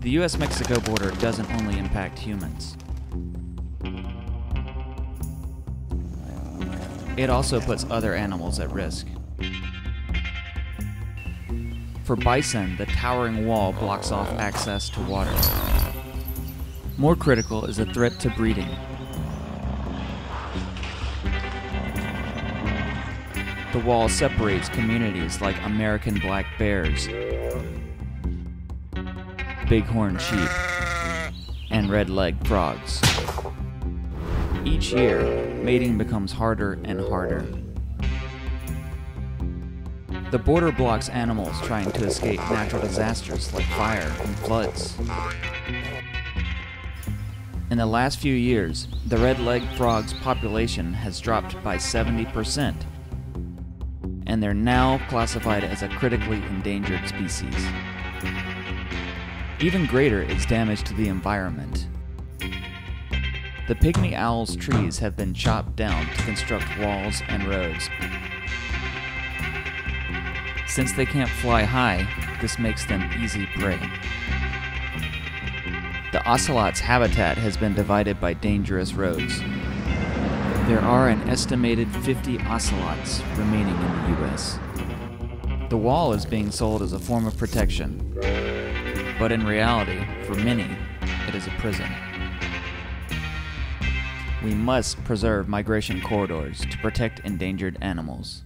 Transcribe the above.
The US Mexico border doesn't only impact humans, it also puts other animals at risk. For bison, the towering wall blocks off access to water. More critical is the threat to breeding. The wall separates communities like American black bears, bighorn sheep, and red-legged frogs. Each year, mating becomes harder and harder. The border blocks animals trying to escape natural disasters like fire and floods. In the last few years, the red-legged frog's population has dropped by 70%, and they're now classified as a critically endangered species. Even greater is damage to the environment. The pygmy owl's trees have been chopped down to construct walls and roads. Since they can't fly high, this makes them easy prey. The ocelot's habitat has been divided by dangerous roads. There are an estimated 50 ocelots remaining in the US. The wall is being sold as a form of protection, but in reality, for many, it is a prison. We must preserve migration corridors to protect endangered animals.